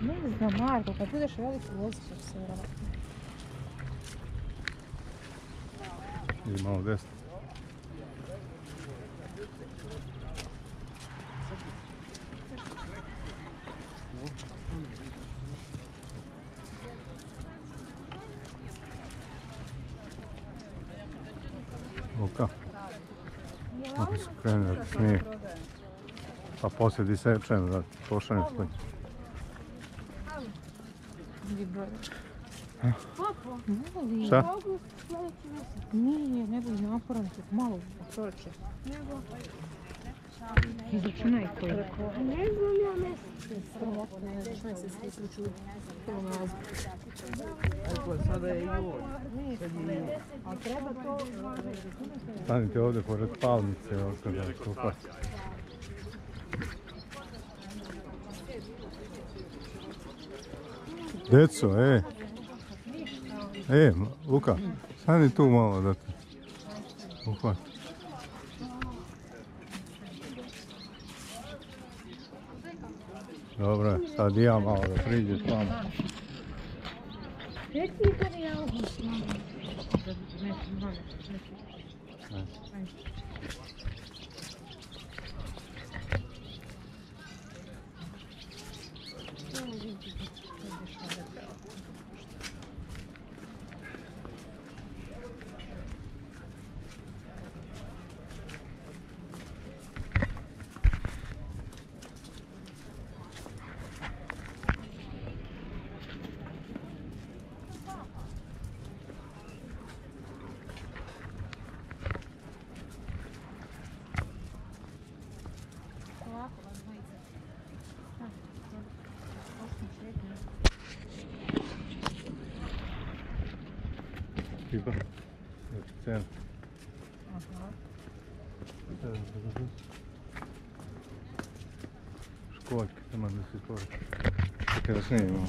Ne znam, Marko, kad budeš veliki vozit ćeš se malo desno. Luka. Ako se krene da. Pa poslije di sečem da pošaljem svoj. Vidi broj. Papo, Mali. Šta? mogu sljedeći mjesec. Nije, ne budi naporan, malo čovječe. Nego, Izračunaj koji. ne znam ja mjesec. Sramotno, ne računaj se slučaju. Prvo nalazu. A treba to... Stanite ovdje pored palmice, evo kada kupa. Deco, e. E, Luka, stani tu malo da te uhvati. Dobro, sad i ja malo da priđeš vama. Reci хліба. Ось це. Ага. Школьки там на світло. Красиво.